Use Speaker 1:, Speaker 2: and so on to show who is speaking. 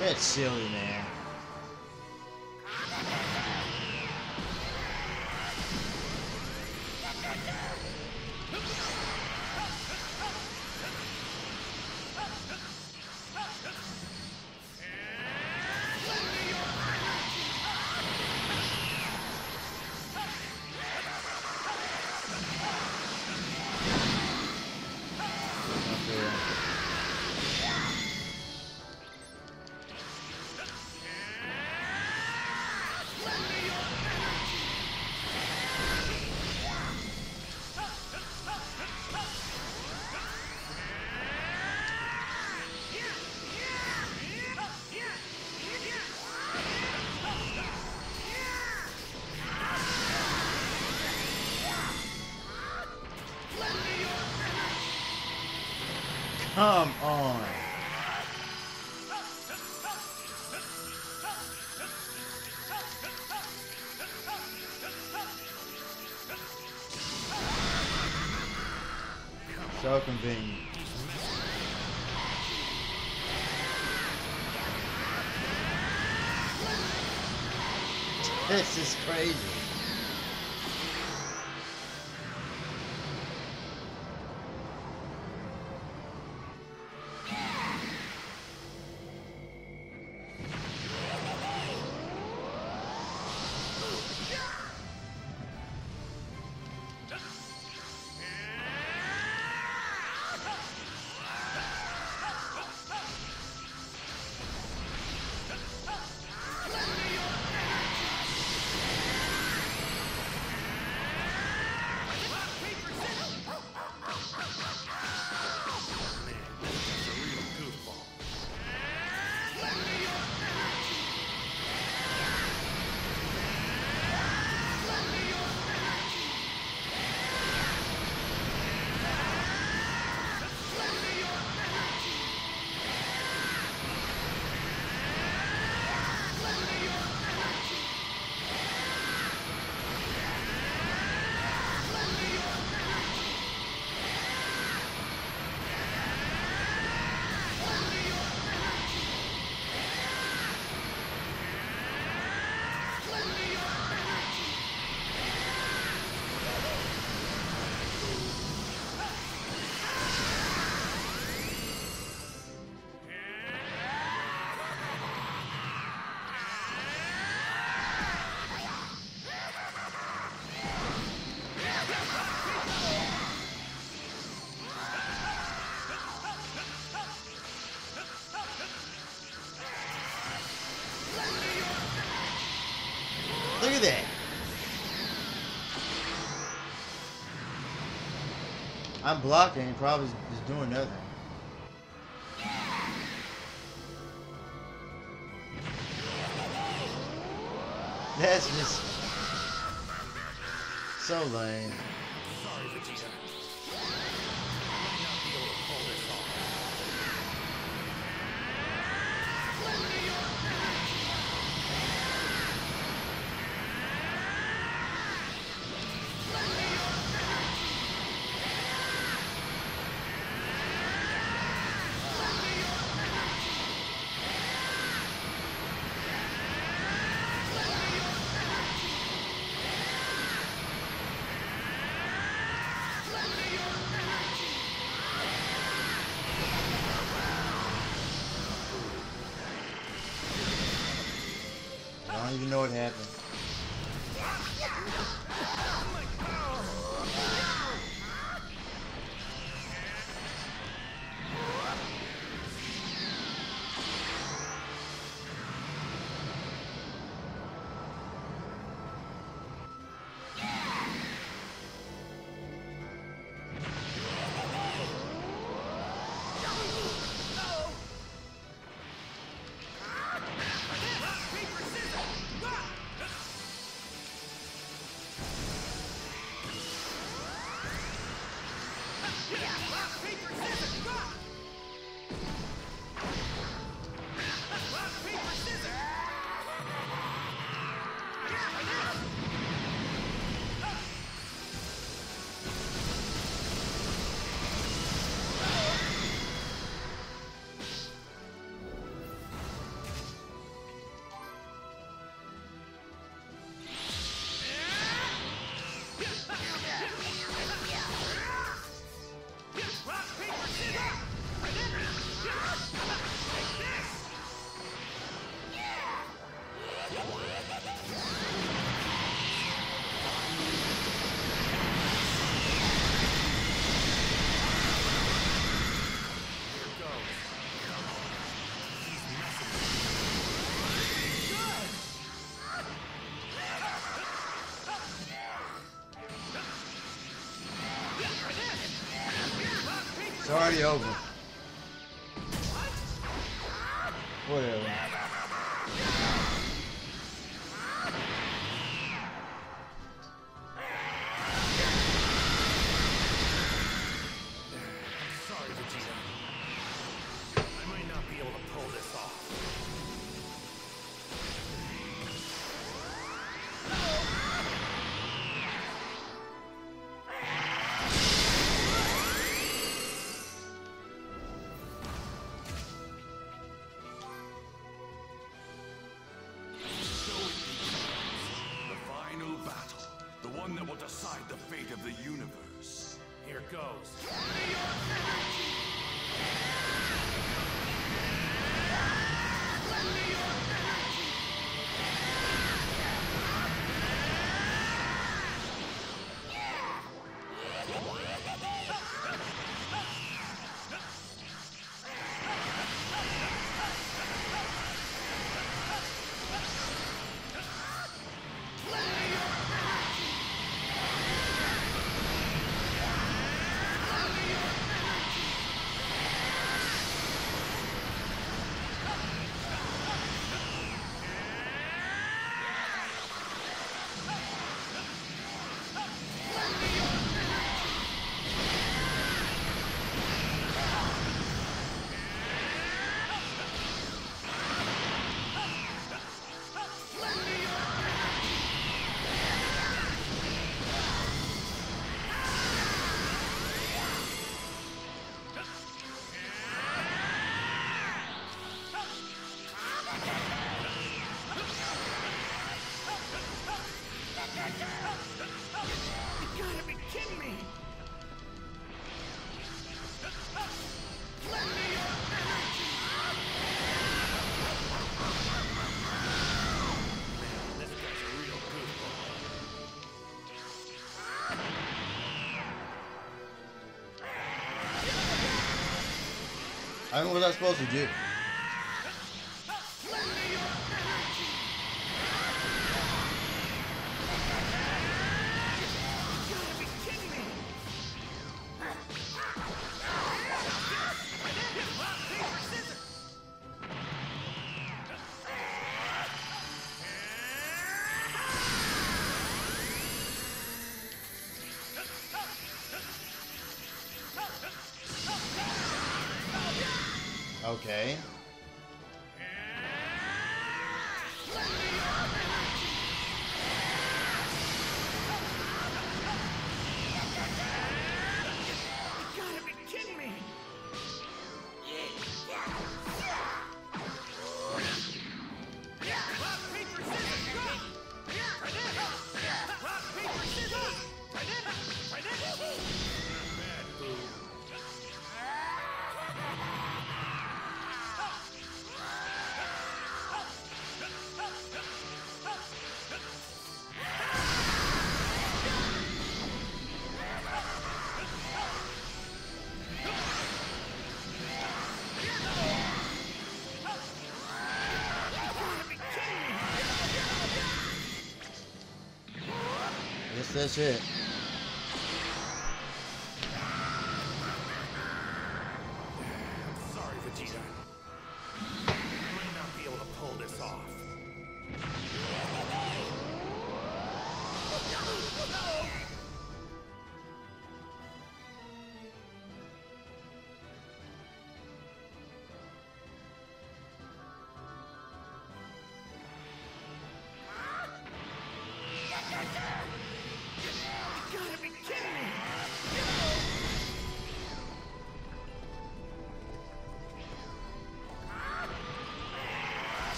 Speaker 1: That's silly, man. Come on. So convenient. This is crazy. At that. I'm blocking, he probably is doing nothing. That's just so lame.
Speaker 2: I
Speaker 1: don't even know what happened. Here It's already over.
Speaker 3: Of the universe.
Speaker 2: Here goes.
Speaker 1: I know what I'm supposed to do. Ok. that's it.